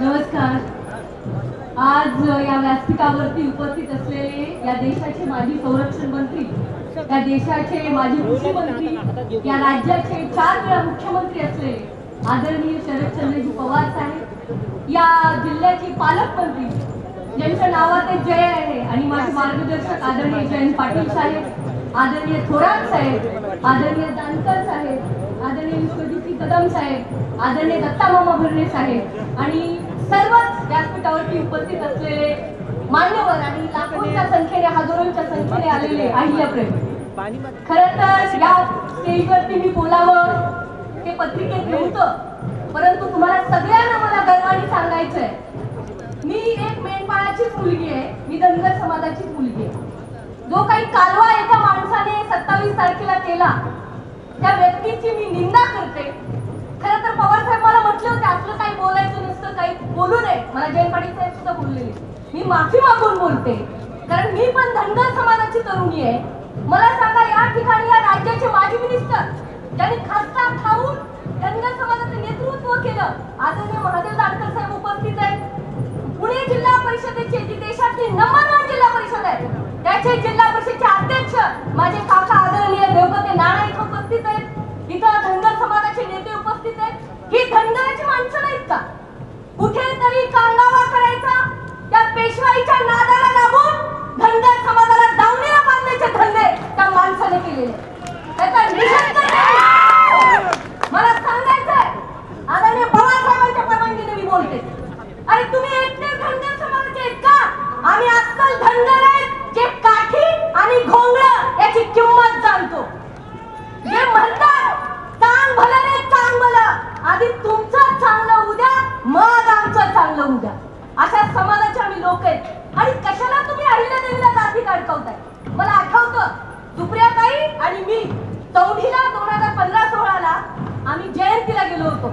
नमस्कार. आज या व्यासपीठावरती उपस्थित असलेले या देशाचे माजी संरक्षण मंत्री या देशाचे माजी कृषी मंत्री या राज्याचे चार वेळा मुख्यमंत्री असलेले आदरणीय शरदचंद्रजी पवार साहेब या जिल्ह्याचे पालकमंत्री ज्यांच्या नावात जय आहे आणि माझे मार्गदर्शक आदरणीय जयंत पाटील साहेब आदरणीय थोरात साहेब आदरणीय दानकर साहेब आदरणीय विश्वजितजी कदम साहेब आदरणीय दत्ता मामा भरणे साहेब आणि सर्वच व्यासपीठावरती उपस्थित असलेले मान्यवर आणि लाखोंच्या संख्येने हजारोंच्या संख्येने आलेले अहिल्याप्रेमी खर तर या स्टेजवरती मी बोलावं हे पत्रिकेत नव्हतं परंतु तुम्हाला सगळ्यांना मला गर्वाने सांगायचंय. मी एक मेंढपाळाचीच मुलगी आहे मी धनगर समाजाचीच मुलगी आहे. जो काही कालवा एका माणसाने सत्तावीस तारखेला केला त्या व्यक्तीची मी निंदा करते. खरं तर पवार साहेब म्हटले होते असलं काही बोलायचं नसतं काही बोलू नये. मला जयंत पाटील साहेब सुद्धा बोललेले. मी माफी मागून बोलते. कारण मी पण धनगर समाजाची तरुणी आहे. मला सांगा या ठिकाणी या राज्याचे माजी मिनिस्टर ज्यांनी खस्ता खाऊन धनगर समाजाचं नेतृत्व केलं आदरणीय महादेव जानकर साहेब उपस्थित आहेत. पुणे जिल्हा परिषदेचे जी देशातली नंबर वन जिल्हा परिषद आहे त्याचे जिल्हा परिषदेचे अध्यक्ष माझे चौथीला दोन हजार पंधरा सोळाला आम्ही जयंतीला गेलो होतो.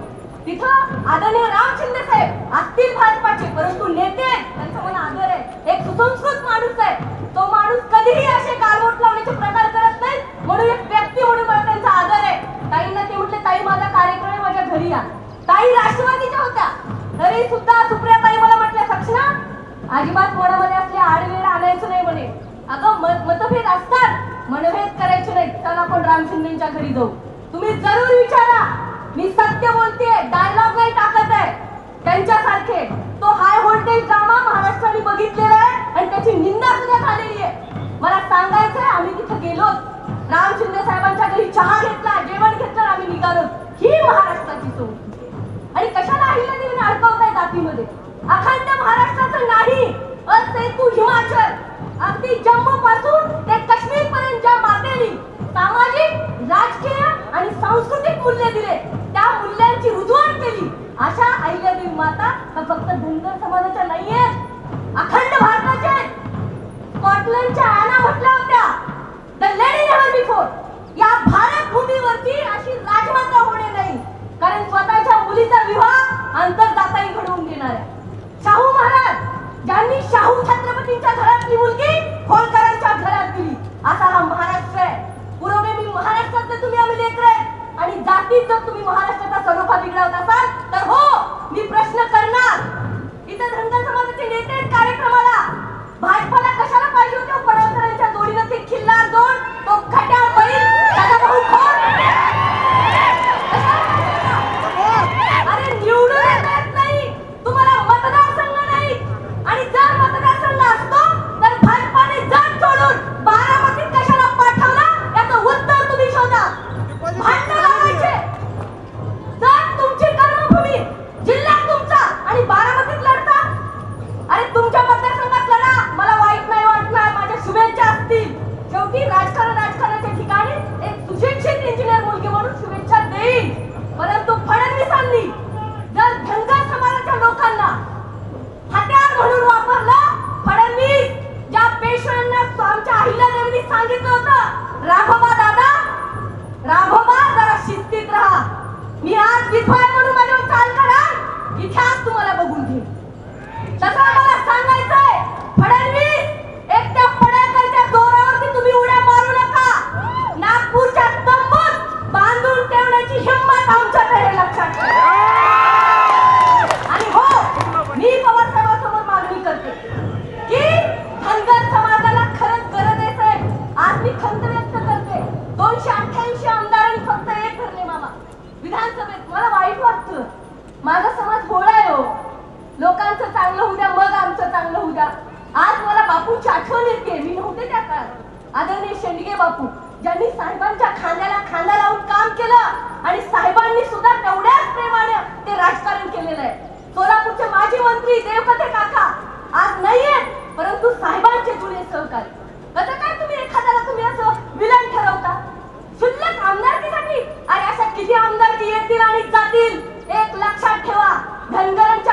तिथं आदरणीय राम शिंदे साहेब असतील भाजपाचे परंतु नेते त्यांचा मला आदर आहे. एक सुसंस्कृत माणूस आहे. तो माणूस कधीही असे गालबोट लावण्याचे प्रकार करत नाही म्हणून एक व्यक्ती म्हणून मला त्यांचा आदर आहे. ताईंना ते म्हटले ताई माझा कार्यक्रम आहे माझ्या घरी या. ताई राष्ट्रवादीच्या होत्या. तरी सुद्धा सुप्रिया ताई मला म्हटल्या सक्षणा अजिबात मनामध्ये असले आडवेळ आणायचं नाही म्हणे. अगं मत मतभेद असतात मनभेद करायचे नाही. चला आपण राम शिंदेच्या घरी जाऊ. तुम्ही जरूर विचारा. मी सत्य बोलतेय डायलॉग नाही टाकत आहे. त्यांच्यासारखे. तो हाय व्होल्टेज ड्रामा महाराष्ट्राने बघितलेला आहे आणि त्याची निंदा सुद्धा झालेली आहे. मला सांगायचंय आम्ही तिथे गेलो. राम शिंदे साहेबांच्या घरी चहा घेतला जेवण घेतलं आम्ही निघालो. ही महाराष्ट्राची सोय. मूल्य दिले. त्या मूल्यांची रुजवण केली. अशा अहिल्यादेवी माता ह्या फक्त धनगर समाजाच्या नाही आहेत अखंड भारताच्या आहेत. स्कॉटलंडच्या आना म्हटल्या होत्या. द लेडी नेव्हर बिफोर या आहेत जर तुम्ही महाराष्ट्राचा सलोखा बिघडवत असाल तर हो मी प्रश्न करणार. इथं धनगर समाजाचे नेते कार्यक्रमाला भाजप माझा समाज होळायो हो. लोकांचं चांगलं होऊ द्या मग आमचं चांगलं होऊ द्या. आज मला बापूंची आठवण येते. मी नव्हते त्या काळात. आदरणीय शेंडगे बापू ज्यांनी साहेबांच्या खांद्याला खांदा लावून काम केलं आणि साहेबांनी सुद्धा तेवढ्याच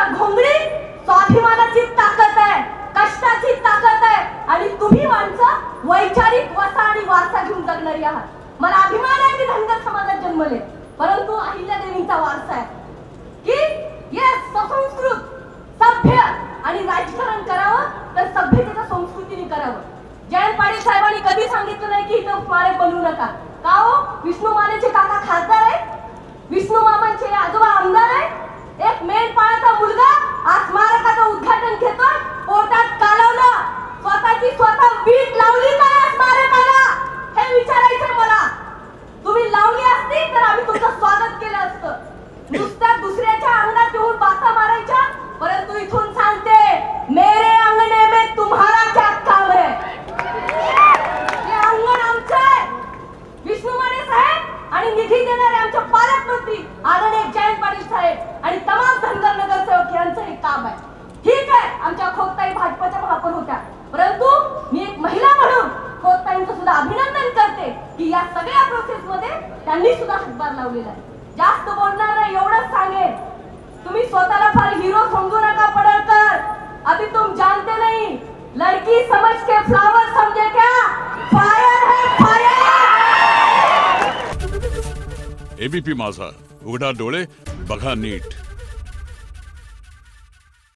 धनगरांच्या घोंगडीत स्वाभिमानाची ताकद आहे कष्टाची ताकद आहे. आणि तुम्ही माणसं वैचारिक वसा आणि वारसा घेऊन जगणारी आहात. मला अभिमान आहे मी धनगर समाजात जन्मले. परंतु अहिल्या देवींचा वारसा आहे की येस सुसंस्कृत सभ्य आणि राजकारण करावं तर सभ्यतेच्या संस्कृतीने करावं. जयंत पाटील साहेबांनी कधी सांगितलं नाही की इथं स्मारक बनवू नका. का हो? विष्णू मानेचे काका खासदार आहेत. विष्णू मामा Claudita त्यांनी सुद्धा हातभार लावलेला आहे. जास्त बोलणार नाही एवढंच सांगेन. तुम्ही स्वतःला फार हिरो समजू नका पडळकर. अभी तुम जानते नाही. लड़की समझ के फ्लावर समझे क्या? फायर है फायर एबीपी माझा. उघडा डोळे बघा नीट.